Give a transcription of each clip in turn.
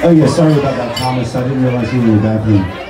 Oh yeah, sorry about that, Thomas. I didn't realize you were in the bathroom.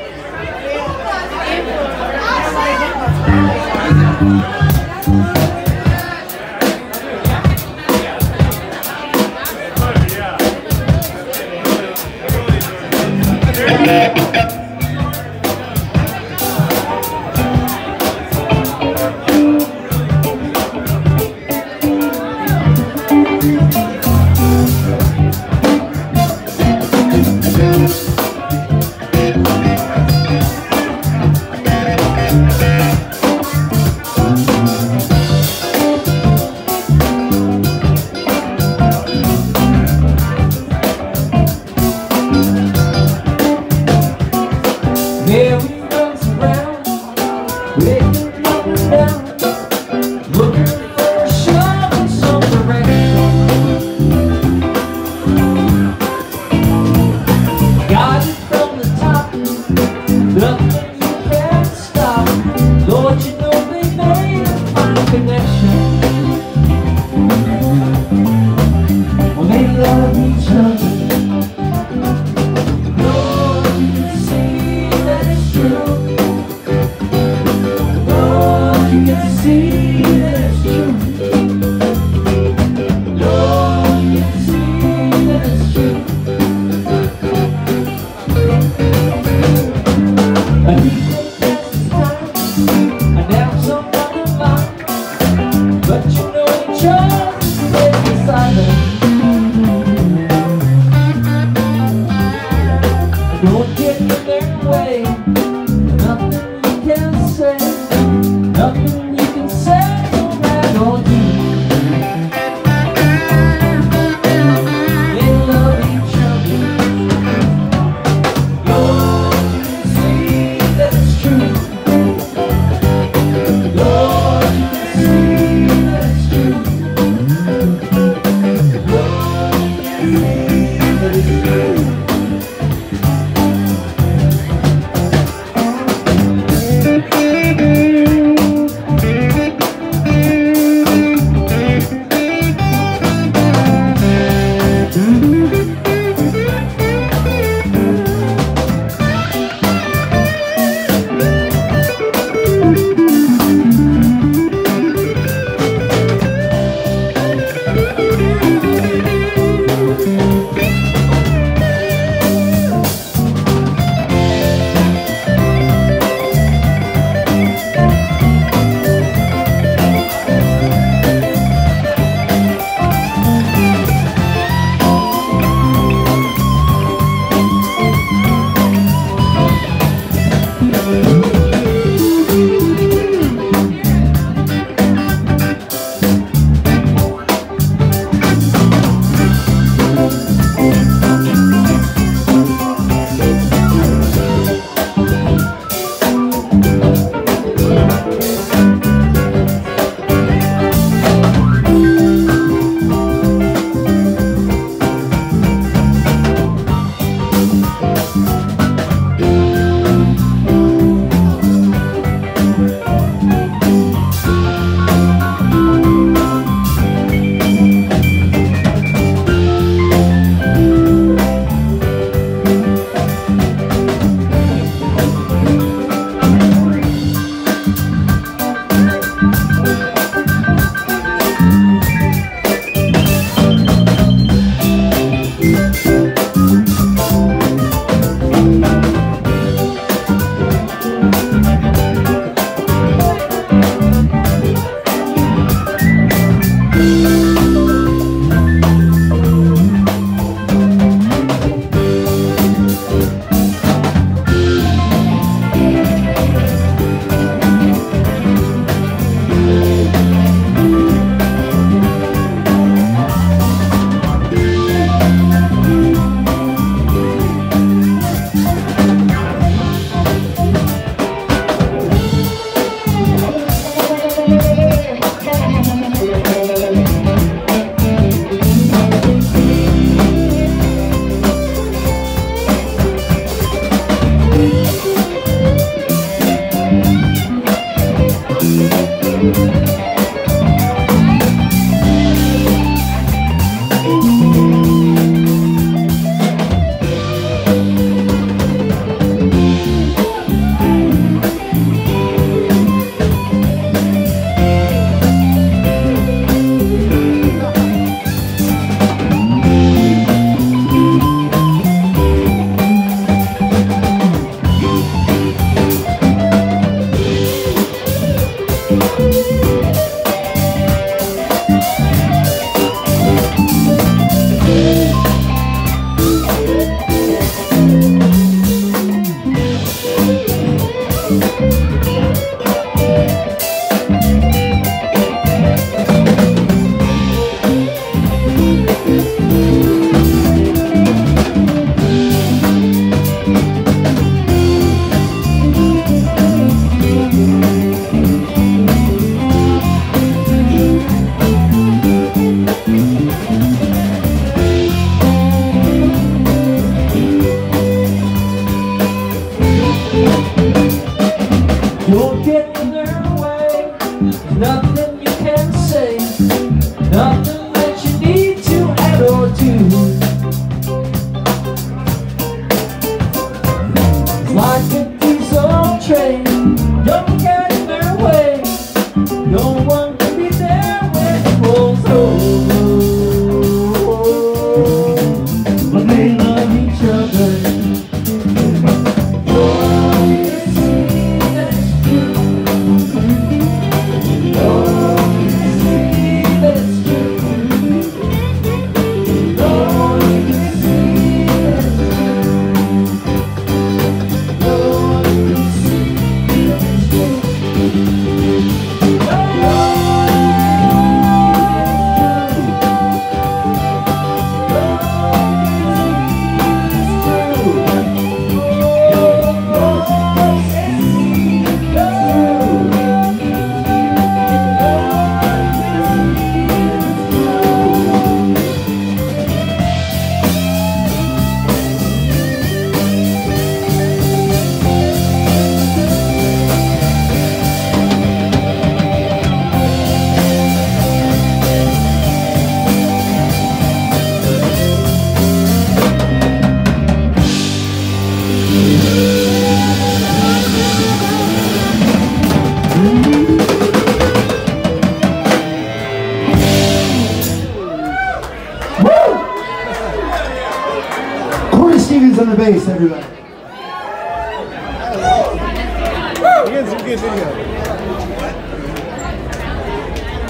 another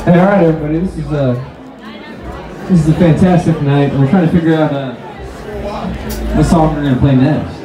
Hey, all right, everybody. This is a this is a fantastic night. We're trying to figure out uh, what song we're gonna play next.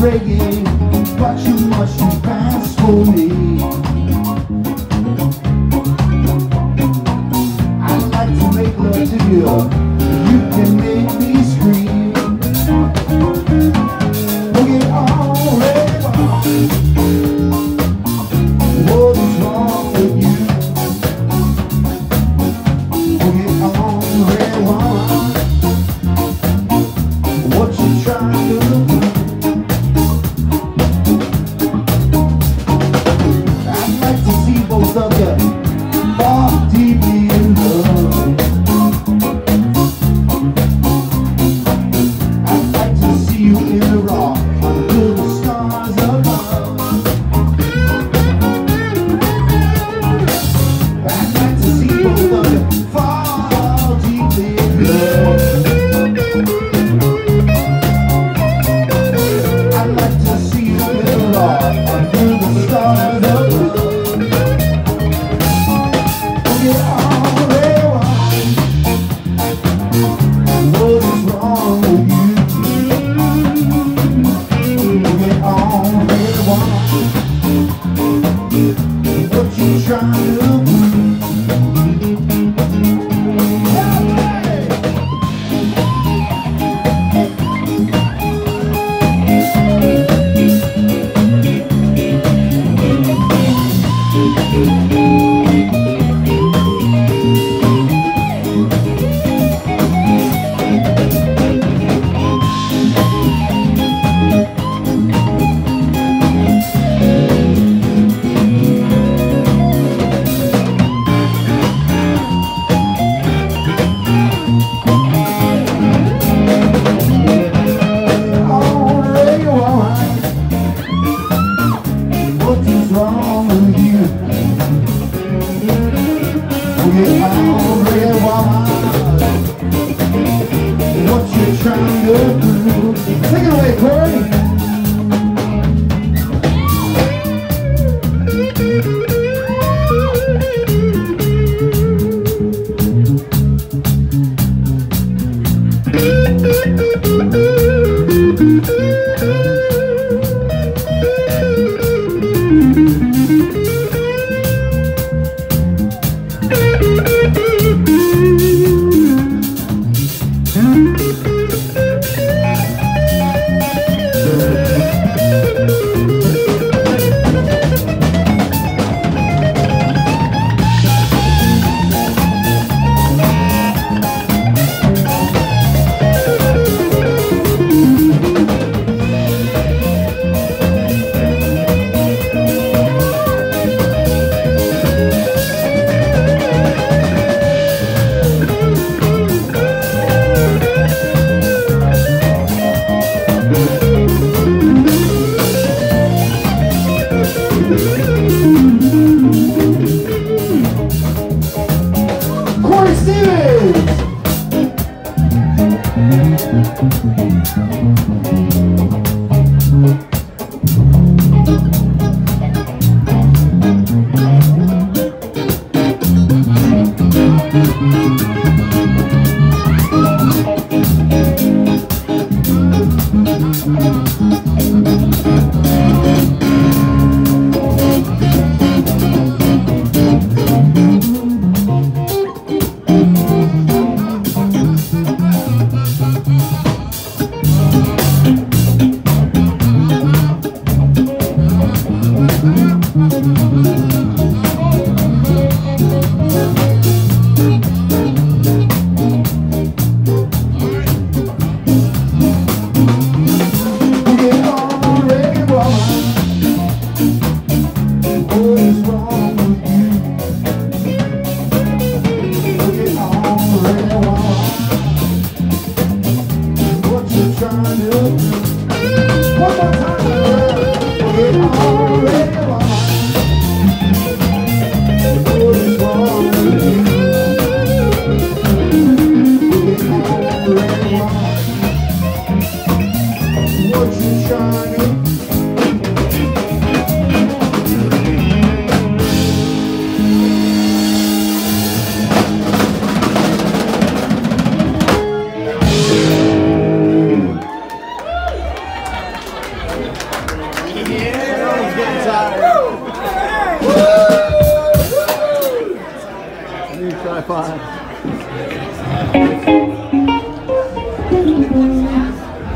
reggae But you much too fast for me. Yeah. Thank you.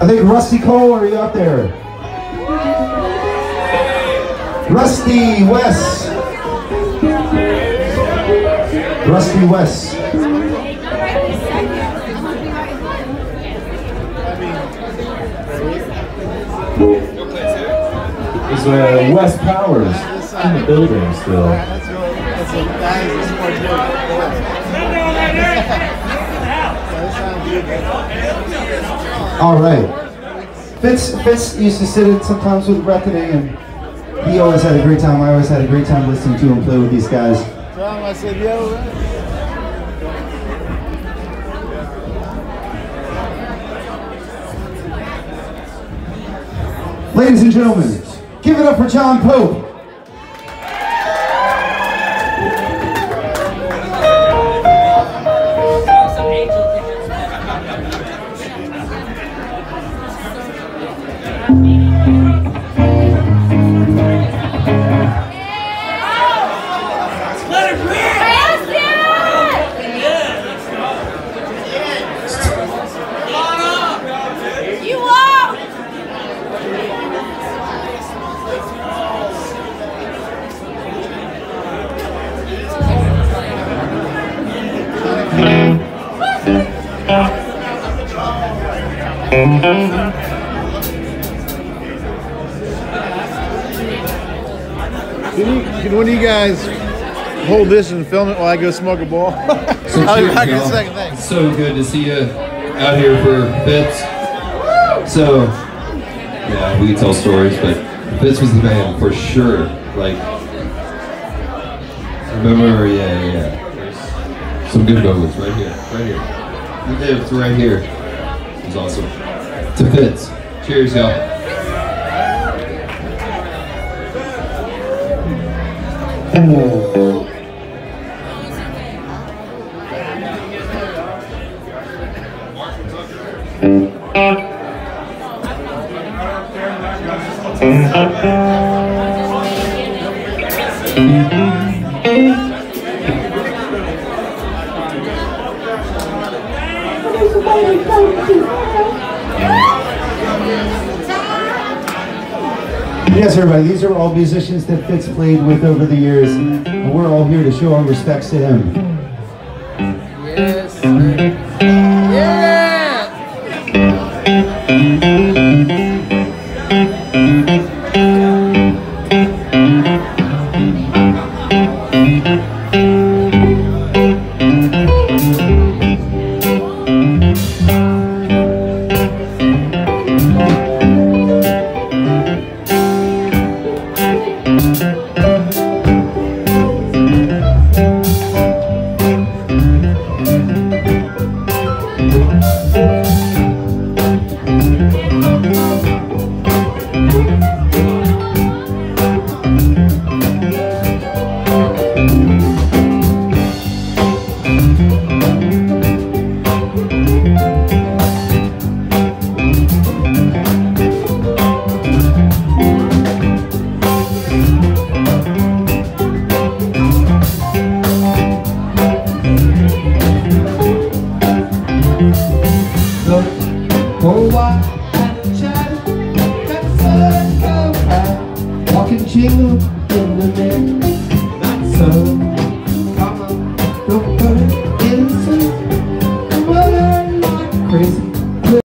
I think Rusty Cole, are you out there? Rusty West. Rusty West. Is uh, Wes Powers in the building still? All right. Fitz, Fitz used to sit in sometimes with Reckoning, and he always had a great time. I always had a great time listening to him play with these guys. I said, yo, Ladies and gentlemen, give it up for John Pope. Can, you, can one of you guys hold this and film it while I go smoke a ball? I'll be back in a second. Thanks. So good to see you out here for Fitz. So, yeah, we can tell stories, but Fitz was the man for sure. Like, remember, yeah, yeah, yeah. Some good moments right here, right here. We lived right here. It's awesome. To Fitz. Cheers, y'all. Everybody, these are all musicians that Fitz played with over the years, and we're all here to show our respects to him.